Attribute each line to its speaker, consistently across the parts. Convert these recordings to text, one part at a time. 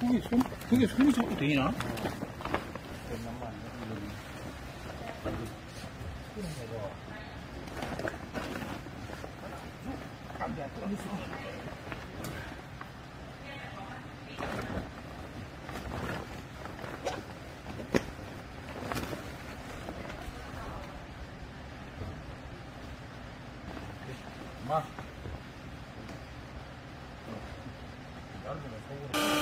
Speaker 1: 그게 손, 그게 손이 자꾸 되나? 마. 다른 데는 속으로.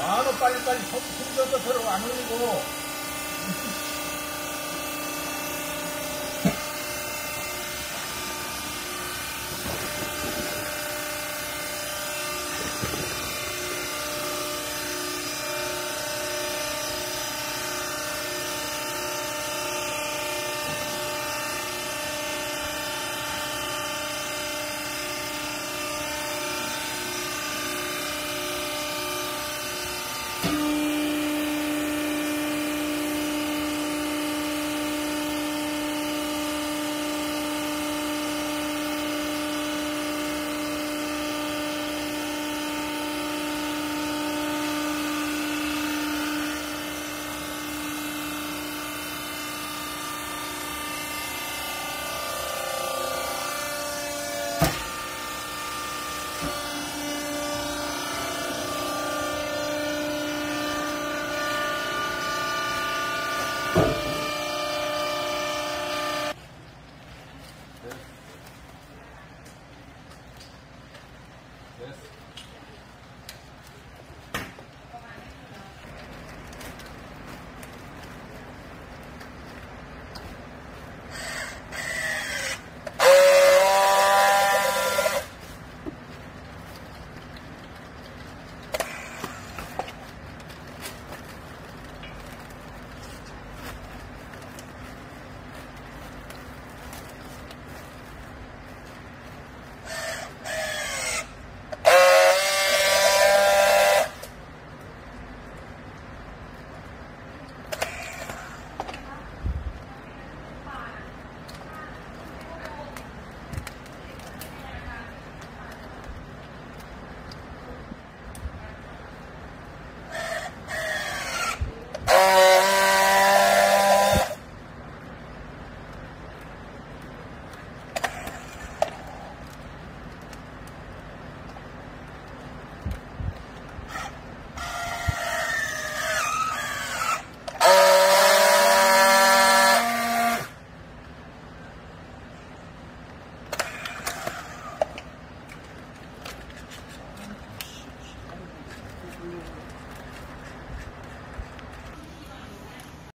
Speaker 1: 야, 너 빨리빨리 손, 손, 손, 손, 손, 손, 손, 손, 손, 손, 손,